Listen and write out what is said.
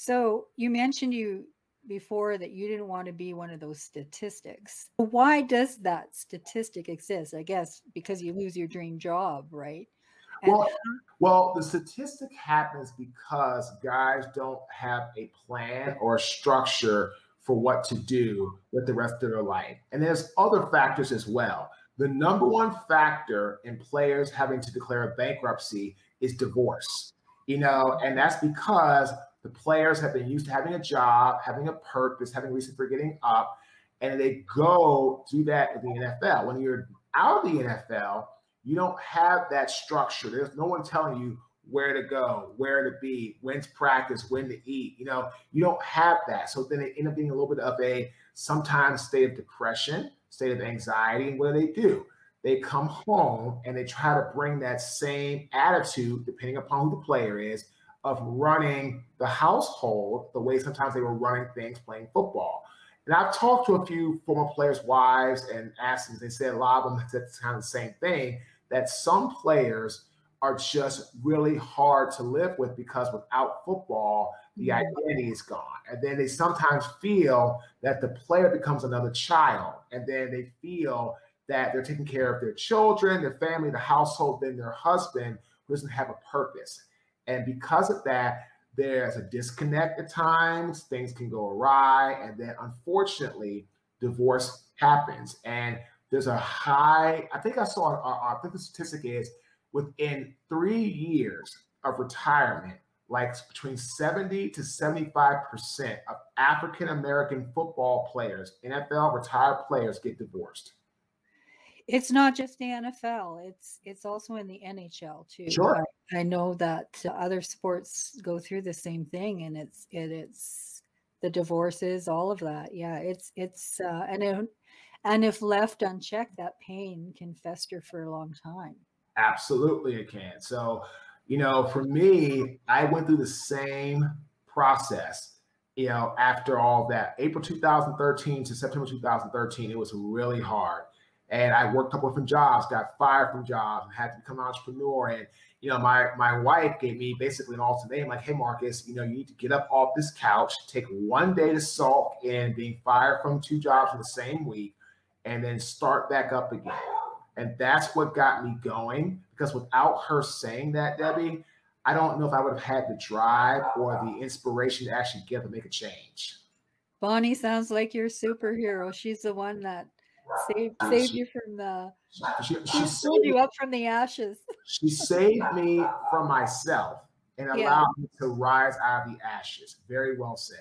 So you mentioned you before that you didn't want to be one of those statistics. Why does that statistic exist? I guess because you lose your dream job, right? Well, well, the statistic happens because guys don't have a plan or a structure for what to do with the rest of their life. And there's other factors as well. The number one factor in players having to declare a bankruptcy is divorce. You know, and that's because the players have been used to having a job, having a purpose, having a reason for getting up, and they go do that in the NFL. When you're out of the NFL, you don't have that structure. There's no one telling you where to go, where to be, when to practice, when to eat. You know, you don't have that. So then it ends up being a little bit of a sometimes state of depression, state of anxiety. And what do they do? They come home and they try to bring that same attitude, depending upon who the player is, of running the household the way sometimes they were running things playing football. And I've talked to a few former players' wives and asked them, they said a lot of them said kind of the same thing that some players are just really hard to live with because without football, the mm-hmm. identity is gone. And then they sometimes feel that the player becomes another child. And then they feel that they're taking care of their children, their family, the household, then their husband who doesn't have a purpose. And because of that, there's a disconnect at times, things can go awry. And then unfortunately, divorce happens. And there's a high, I think I saw, uh, I think the statistic is within three years of retirement, like between 70 to 75% of African American football players, NFL retired players, get divorced. It's not just the NFL; it's it's also in the NHL too. Sure, I, I know that other sports go through the same thing, and it's it, it's the divorces, all of that. Yeah, it's it's uh, and it, and if left unchecked, that pain can fester for a long time. Absolutely, it can. So, you know, for me, I went through the same process. You know, after all that, April 2013 to September 2013, it was really hard. And I worked a couple different jobs, got fired from jobs, had to become an entrepreneur. And, you know, my my wife gave me basically an ultimatum like, hey, Marques, you know, you need to get up off this couch, take one day to sulk in being fired from two jobs in the same week, and then start back up again. And that's what got me going because without her saying that, Debbie, I don't know if I would have had the drive or the inspiration to actually get up and make a change. Bonnie sounds like your superhero. She's the one that saved saved she, you from the she, she, she pulled you up from the ashes. she saved me from myself and allowed yeah. me to rise out of the ashes. Very well said.